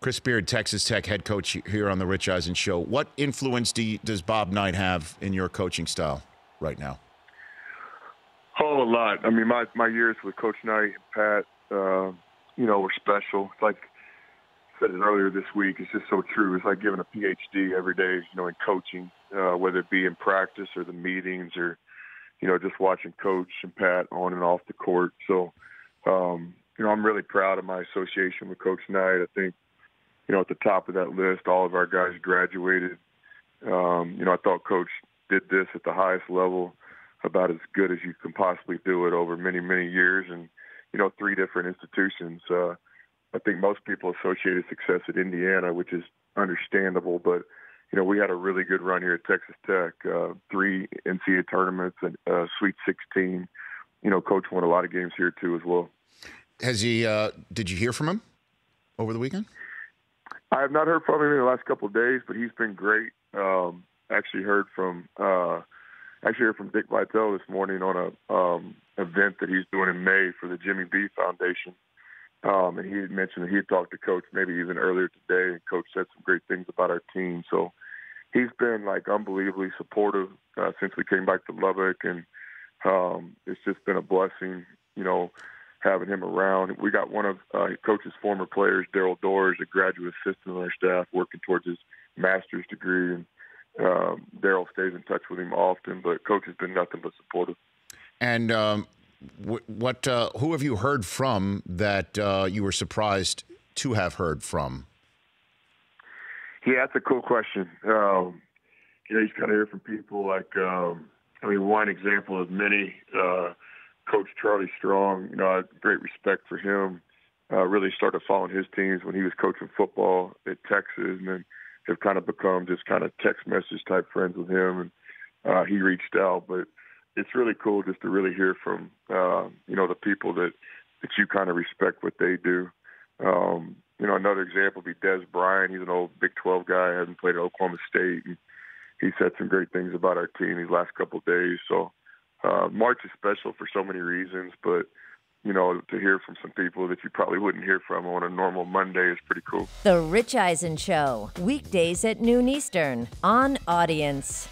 Chris Beard, Texas Tech head coach here on the Rich Eisen Show. What influence do you, does Bob Knight have in your coaching style right now? Oh, a lot. I mean, my my years with Coach Knight and Pat, uh, you know, were special. It's like I said it earlier this week. It's just so true. It's like giving a PhD every day, you know, in coaching, uh, whether it be in practice or the meetings or, you know, just watching Coach and Pat on and off the court. So, um, you know, I'm really proud of my association with Coach Knight. I think you know, at the top of that list, all of our guys graduated. Um, you know, I thought Coach did this at the highest level, about as good as you can possibly do it over many, many years, and you know, three different institutions. Uh, I think most people associated success at Indiana, which is understandable, but you know, we had a really good run here at Texas Tech. Uh, three NCAA tournaments and uh, Sweet 16. You know, Coach won a lot of games here too as well. Has he? Uh, did you hear from him over the weekend? I have not heard from him in the last couple of days, but he's been great. Um, actually heard from uh, actually heard from Dick Vitale this morning on a um, event that he's doing in May for the Jimmy V Foundation. Um, and he had mentioned that he had talked to Coach maybe even earlier today, and Coach said some great things about our team. So he's been like unbelievably supportive uh, since we came back to Lubbock, and um, it's just been a blessing, you know, having him around. We got one of uh, Coach's former players, Daryl Doors, a graduate assistant on our staff, working towards his master's degree, and um, Daryl stays in touch with him often. But Coach has been nothing but supportive. And um, what? Uh, who have you heard from that uh, you were surprised to have heard from? Yeah, that's a cool question. Um, you know, you kind of hear from people like, um, I mean, one example of many. Uh, Coach Charlie Strong, you know, I had great respect for him. Uh, really started following his teams when he was coaching football at Texas, and then have kind of become just kind of text message type friends with him. And uh, he reached out, but it's really cool just to really hear from uh, you know the people that that you kind of respect what they do. Um, you know, another example would be Dez Bryant. He's an old Big 12 guy, hasn't played at Oklahoma State, and he said some great things about our team these last couple of days. So uh, March is special for so many reasons, but you know, to hear from some people that you probably wouldn't hear from on a normal Monday is pretty cool. The Rich Eisen Show, weekdays at noon Eastern on Audience.